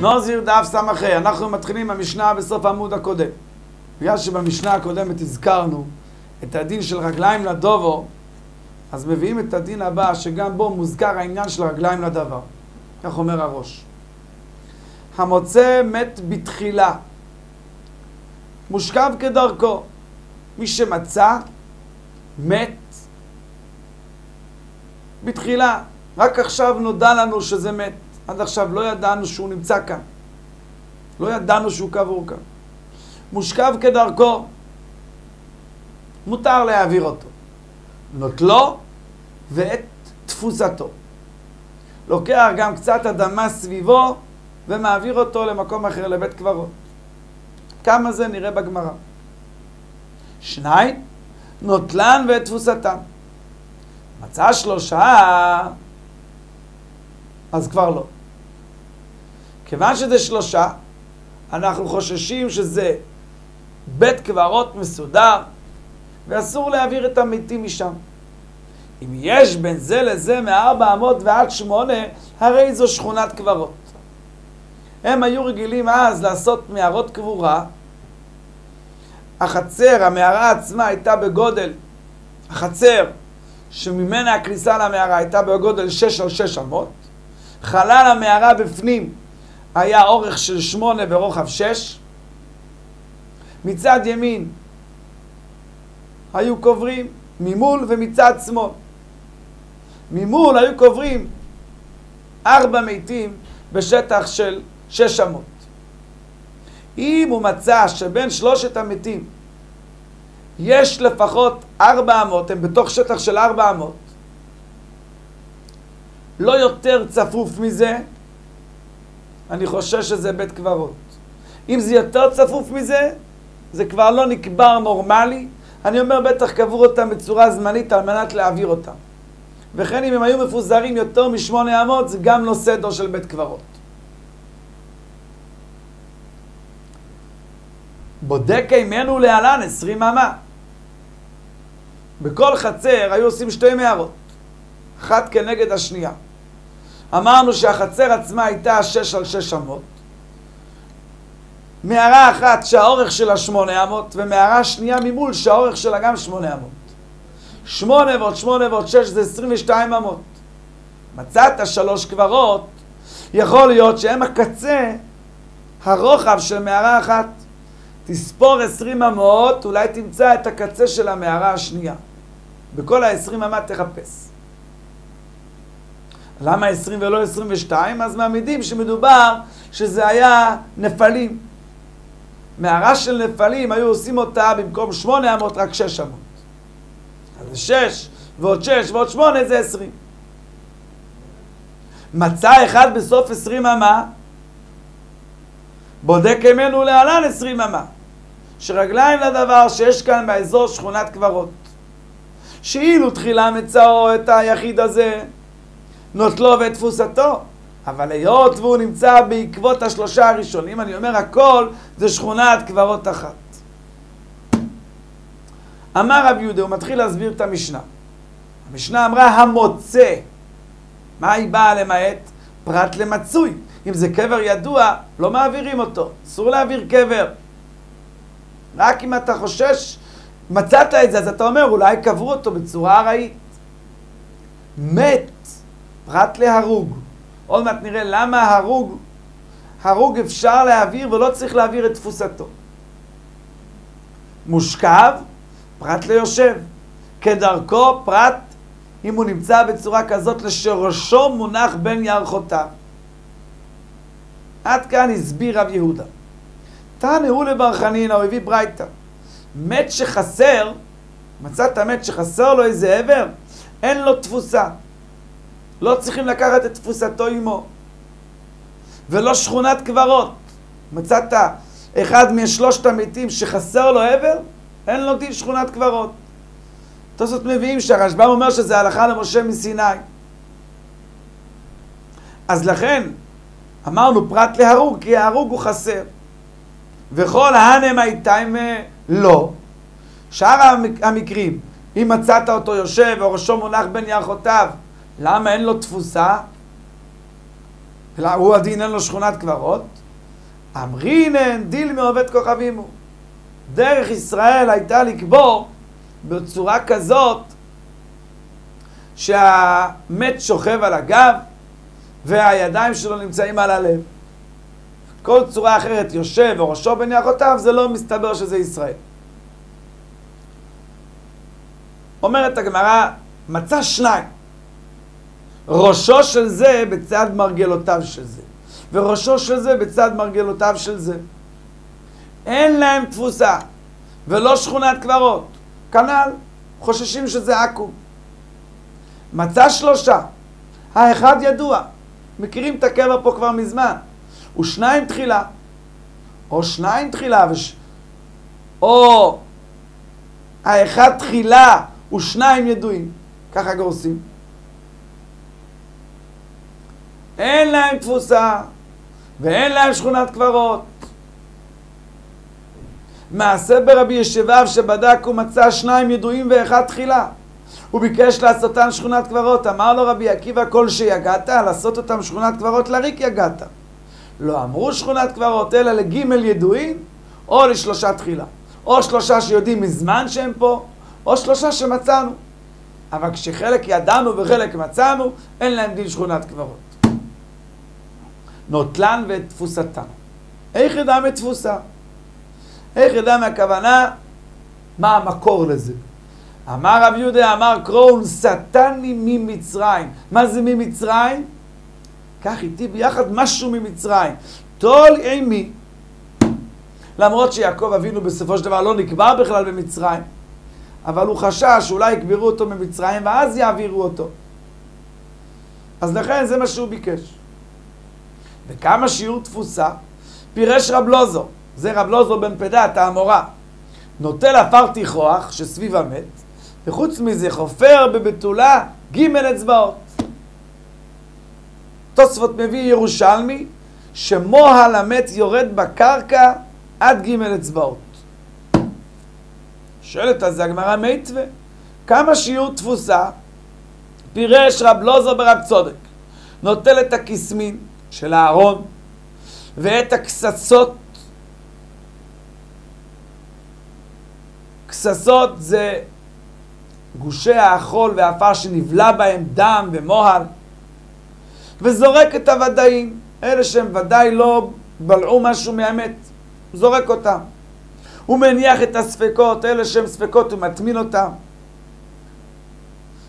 נוזיר דף ס"ה, אנחנו מתחילים במשנה בסוף העמוד הקודם. בגלל שבמשנה הקודמת הזכרנו את הדין של רגליים לדובו, אז מביאים את הדין הבא, שגם בו מוזכר העניין של רגליים לדבר. כך אומר הראש. המוצא מת בתחילה, מושכב כדרכו. מי שמצא, מת בתחילה. רק עכשיו נודע לנו שזה מת. עד עכשיו לא ידענו שהוא נמצא כאן. לא ידענו שהוא קבור כאן. מושכב כדרכו, מותר להעביר אותו. נוטלו ואת תפוסתו. לוקח גם קצת אדמה סביבו ומעביר אותו למקום אחר, לבית קברות. כמה זה נראה בגמרא. שניים, נוטלן ואת תפוסתן. מצא שלושה, אז כבר לא. כיוון שזה שלושה, אנחנו חוששים שזה בית קברות מסודר, ואסור להעביר את המתים משם. אם יש בין זה לזה מארבע אמות ועד שמונה, הרי זו שכונת קברות. הם היו רגילים אז לעשות מערות קבורה. החצר, המערה עצמה הייתה בגודל, החצר שממנה הכניסה למערה הייתה בגודל שש על שש אמות. חלל המערה בפנים היה אורך של שמונה ורוחב שש. מצד ימין היו קוברים ממול ומצד שמאל. ממול היו קוברים ארבע מתים בשטח של שש אמות. אם הוא מצא שבין שלושת המתים יש לפחות ארבע אמות, הם בתוך שטח של ארבע אמות, לא יותר צפוף מזה, אני חושש שזה בית קברות. אם זה יותר צפוף מזה, זה כבר לא נקבר נורמלי. אני אומר, בטח קבור אותם בצורה זמנית על מנת להעביר אותם. וכן אם הם היו מפוזרים יותר משמונה אמות, זה גם לא סדר של בית קברות. בודק אימנו להלן עשרים אמה. בכל חצר היו עושים שתי מערות, אחת כנגד השנייה. אמרנו שהחצר עצמה הייתה שש על שש אמות. מערה אחת שהאורך שלה שמונה אמות, ומערה שנייה ממול שהאורך שלה גם שמונה אמות. שמונה ועוד שמונה ועוד שש זה עשרים ושתיים אמות. מצאת שלוש קברות, יכול להיות שהם הקצה, הרוחב של מערה אחת. תספור עשרים אמות, אולי תמצא את הקצה של המערה השנייה. בכל העשרים אמה תחפש. למה 20 ולא 22? אז מעמידים שמדובר שזה היה נפלים. מערה של נפלים היו עושים אותה במקום 8 אמות רק 6 אמות. אז זה 6 ועוד 6 ועוד 8 זה 20. מצא אחד בסוף 20 אמה, בודק ממנו להלן 20 אמה. שרגליים לדבר שיש כאן באזור שכונת קברות. שאילו תחילה מצאו את היחיד הזה, נוטלו ואת תפוסתו. אבל היות והוא נמצא בעקבות השלושה הראשונים, אני אומר הכל זה שכונת קברות אחת. אמר רב יהודה, הוא מתחיל להסביר את המשנה. המשנה אמרה המוצא. מה היא באה למעט? פרט למצוי. אם זה קבר ידוע, לא מעבירים אותו. אסור להעביר קבר. רק אם אתה חושש, מצאת את זה, אז אתה אומר, אולי קברו אותו בצורה ארעית. מת פרט להרוג. עוד מעט נראה למה הרוג, הרוג אפשר להעביר ולא צריך להעביר את תפוסתו. מושכב, פרט ליושב. כדרכו, פרט אם הוא נמצא בצורה כזאת לשראשו מונח בין ירחותיו. עד כאן הסביר רב יהודה. תענה הוא לבר חנינא, הוא הביא ברייתא. מת שחסר, מצאת מת שחסר לו איזה עבר, אין לו תפוסה. לא צריכים לקחת את תפוסתו עמו. ולא שכונת קברות. מצאת אחד משלושת המתים שחסר לו עבר, אין לו דין שכונת קברות. תוספות מביאים שהרשב"ם אומר שזה הלכה למשה מסיני. אז לכן, אמרנו פרט להרוג, כי ההרוג הוא חסר. וכל הנם הייתיים לא. שאר המקרים, אם מצאת אותו יושב וראשו מונח בין ירחותיו, למה אין לו תפוסה? הוא הדין אין לו שכונת קברות, אמרינן דיל מעובד כוכבים הוא. דרך ישראל הייתה לקבור בצורה כזאת שהמת שוכב על הגב והידיים שלו נמצאים על הלב. כל צורה אחרת יושב וראשו בין יחותיו, זה לא מסתבר שזה ישראל. אומרת הגמרא, מצא שניים. ראשו של זה בצד מרגלותיו של זה, וראשו של זה בצד מרגלותיו של זה. אין להם תפוסה, ולא שכונת קברות. כנ"ל, חוששים שזה עכו"ם. מצא שלושה, האחד ידוע, מכירים את הקבע פה כבר מזמן, ושניים תחילה, או שניים תחילה, וש... או האחד תחילה ושניים ידועים, ככה גורסים. אין להם תפוסה ואין להם שכונת קברות. מעשה ברבי ישבב שבדק ומצא שניים ידועים ואחד תחילה. הוא ביקש לעשותן שכונת קברות. אמר לו רבי עקיבא כל שיגעת, לעשות אותם שכונת קברות לריק יגעת. לא אמרו שכונת קברות, אלא לגימל ידועים, או לשלושה תחילה. או שלושה שיודעים מזמן שהם פה, או שלושה שמצאנו. אבל כשחלק ידענו וחלק מצאנו, אין להם דין שכונת קברות. נוטלן ואת תפוסתן. איך ידע מתפוסה? איך ידע מהכוונה? מה המקור לזה? אמר רב יהודה, אמר קרון, שטני ממצרים. מה זה ממצרים? קח איתי ביחד משהו ממצרים. טול עימי. למרות שיעקב אבינו בסופו של דבר לא נקבר בכלל במצרים, אבל הוא חשש שאולי יקברו אותו ממצרים ואז יעבירו אותו. אז לכן זה מה שהוא ביקש. וכמה שיעור תפוסה פירש רב לוזו, זה רב לוזו בן פדת האמורה, נוטל עפר תיכוח שסביב המת, וחוץ מזה חופר בבתולה ג' אצבעות. תוספות מביא ירושלמי שמוהל המת יורד בקרקע עד ג' אצבעות. שואלת זה הגמרא מיתווה, כמה שיעור תפוסה פירש רב לוזו ברב צודק, נוטל את הכסמין של הארון ואת הקססות. קססות זה גושי האכול והעפר שנבלע בהם דם ומוהל, וזורק את הוודאים, אלה שהם ודאי לא בלעו משהו מהמת, זורק אותם. הוא מניח את הספקות, אלה שהם ספקות, הוא מטמין אותם.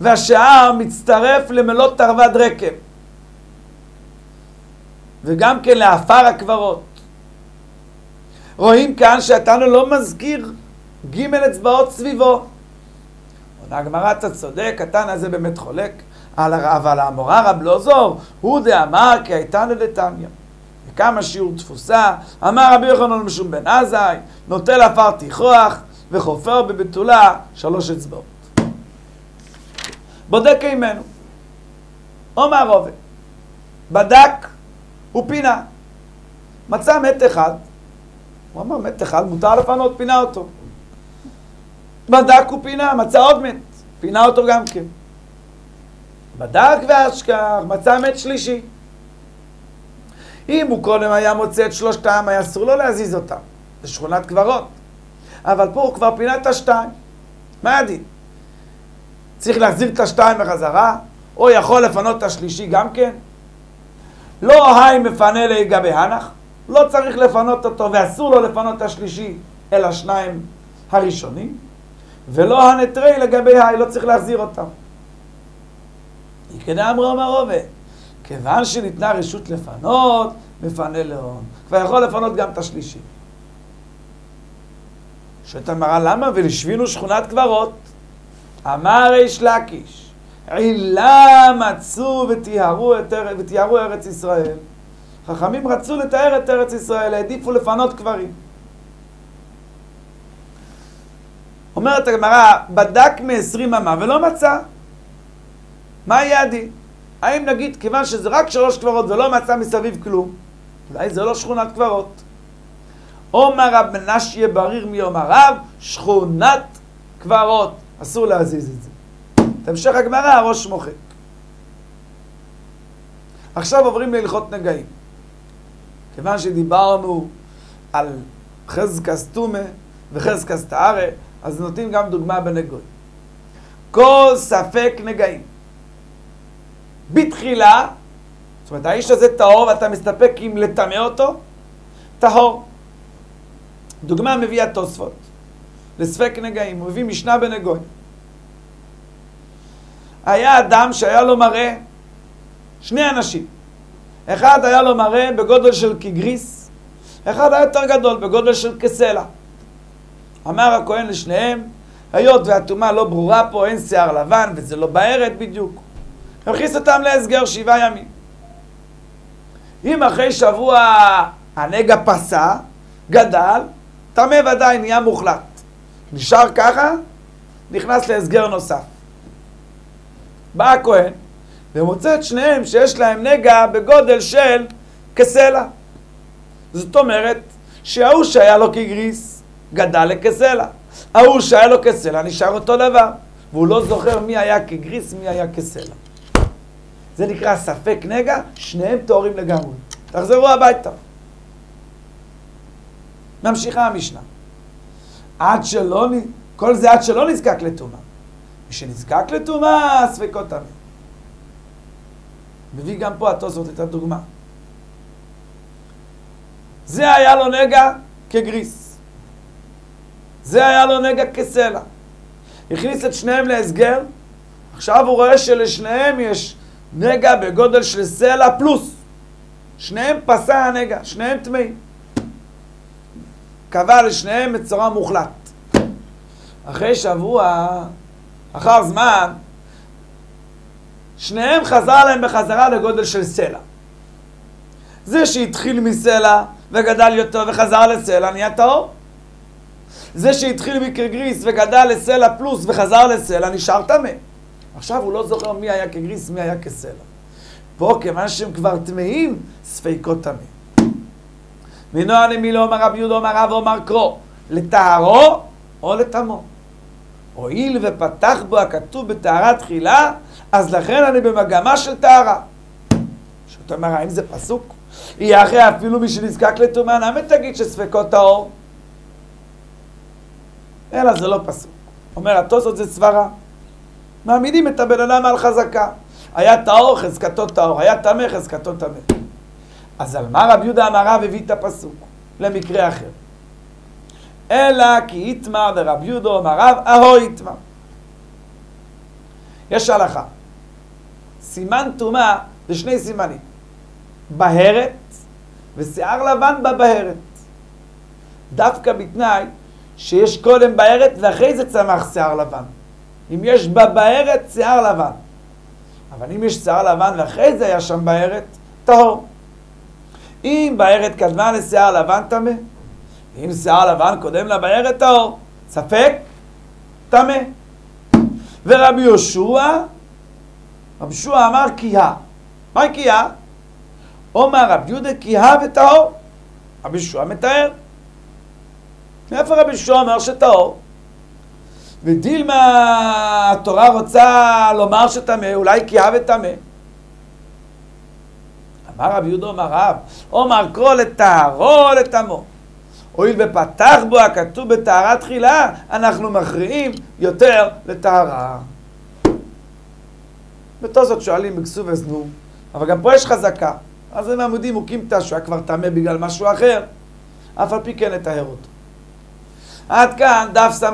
והשאר מצטרף למלוא תרווד רקב. וגם כן לעפר הקברות. רואים כאן שהתנא לא מזכיר ג' אצבעות סביבו. עונה הגמרא, אתה צודק, התנא הזה באמת חולק, אבל המורה רב לא זור, הוא דאמר כי הייתנא דתניא. וכמה שיעור תפוסה, אמר רבי יוחנן משום בן עזאי, נוטל עפר תיכוח וחופר בבתולה שלוש אצבעות. בודק עמנו. עומר רובה. בדק ופינה. מצא מת אחד. הוא אמר, מת אחד, מותר לפנות, פינה אותו. בדק ופינה, מצא עוד מת. פינה אותו גם כן. בדק ואשכח, מצא מת שלישי. אם הוא קודם היה מוצא את שלושתם, היה אסור לו להזיז אותם. זה שכונת קברות. אבל פה הוא כבר פינה את השתיים. מה הדין? צריך להחזיר את השתיים בחזרה, או יכול לפנות את השלישי גם כן? לא היי מפנה לגבי הנח, לא צריך לפנות אותו ואסור לו לפנות את השלישי, אלא שניים הראשונים, ולא הנטרי לגבי היי, לא צריך להחזיר אותם. כדאי אמרו אמר רובה, כיוון שניתנה רשות לפנות, מפנה להון. כבר יכול לפנות גם את השלישי. שואלת המראה למה? ולשבינו שכונת קברות. אמר ריש לקיש, עילה מצאו וטיהרו, וטיהרו ארץ ישראל. חכמים רצו לתאר את ארץ ישראל, העדיפו לפנות קברים. אומרת הגמרא, בדק מ-20 אמה ולא מצא. מה יהיה הדין? האם נגיד, כיוון שזה רק שלוש קברות ולא מצא מסביב כלום, אולי זה לא שכונת קברות. עומר רב מנשיה בריר מיומר רב, שכונת קברות. אסור להזיז את זה. את המשך הגמרא הראש מוחק. עכשיו עוברים להלכות נגעים. כיוון שדיברנו על חזקס טומה וחזקס טהרה, אז נותנים גם דוגמה בנגוי. כל ספק נגעים. בתחילה, זאת אומרת, האיש הזה טהור ואתה מסתפק אם לטמא אותו, טהור. דוגמה מביא התוספות. לספק נגעים, הוא מביא משנה בנגוי. היה אדם שהיה לו מראה, שני אנשים. אחד היה לו מראה בגודל של כגריס, אחד היה יותר גדול, בגודל של כסלע. אמר הכהן לשניהם, היות והטומאה לא ברורה פה, אין שיער לבן וזה לא בערת בדיוק, הכניס אותם להסגר שבעה ימים. אם אחרי שבוע הנגע פסע, גדל, טמא ודאי נהיה מוחלט. נשאר ככה, נכנס להסגר נוסף. בא הכהן ומוצא את שניהם שיש להם נגע בגודל של כסלע. זאת אומרת שההוא שהיה לו כגריס גדל לכסלע. ההוא שהיה לו כסלע נשאר אותו דבר. והוא לא זוכר מי היה כגריס, מי היה כסלע. זה נקרא ספק נגע, שניהם טהורים לגמרי. תחזרו הביתה. ממשיכה המשנה. עד שלא, כל זה עד שלא נזקק לטומאה. מי שנזקק לטומאה, ספקות טמא. מביא גם פה התוספות את הדוגמה. זה היה לו נגע כגריס. זה היה לו נגע כסלע. הכניס את שניהם להסגר, עכשיו הוא רואה שלשניהם יש נגע בגודל של סלע פלוס. שניהם פסע הנגע, שניהם טמאים. קבע לשניהם בצורה מוחלט. אחרי שבוע, אחר זמן, שניהם חזר להם בחזרה לגודל של סלע. זה שהתחיל מסלע וגדל יותר וחזר לסלע נהיה טהור. זה שהתחיל מקגריס וגדל לסלע פלוס וחזר לסלע נשאר טמא. עכשיו הוא לא זוכר מי היה כגריס, מי היה כסלע. פה, כיוון שהם כבר טמאים, ספקות טמא. מנוע למי לא אמר רבי יהודה אמר רב אמר קרו, לטהרו או לטמו. הואיל ופתח בו הכתוב בטהרה תחילה, אז לכן אני במגמה של טהרה. שאתה אומר, האם זה פסוק? יהיה אחרי אפילו מי שנזקק לטומאה, למה תגיד שספקות טהור? אלא זה לא פסוק. אומר התוספות זה סברה. מעמידים את הבן אדם על חזקה. היה טהור, חזקתו טהור. היה טמא, חזקתו טמא. אז על מה רב יהודה אמר רב הביא את הפסוק? למקרה אחר. אלא כי איתמר דרב יהודה אמר רב, אהו איתמר. יש הלכה. סימן טומאה זה שני סימנים. בהרת ושיער לבן בבהרת. דווקא בתנאי שיש קודם בהרת ואחרי זה צמח שיער לבן. אם יש בבהרת שיער לבן. אבל אם יש שיער לבן ואחרי זה היה שם בהרת, טהור. אם בהרת קדמה לשיער לבן טמא, אם שיער לבן קודם לבהרת טהור, ספק, טמא. ורבי יהושע, רבי יהושע אמר קיאה. מה קיאה? אומר רב יהודה קיאה וטהור. רבי יהושע מתאר. מאיפה רבי יהושע אומר שטהור? ודילמה התורה רוצה לומר שטמא, אולי קיאה וטמא. אמר רבי יהודה אמר רב, אומר קרוא לטהרו לטמו. הואיל ופתח בו הכתוב בטהרה תחילה, אנחנו מכריעים יותר לטהרה. בתוספות שואלים בכסוב וזנו, אבל גם פה יש חזקה. אז הם עמודים מוקים תא שהוא היה כבר טמא בגלל משהו אחר, אף על פי כן לטהר אותו. עד כאן דף ס"ה.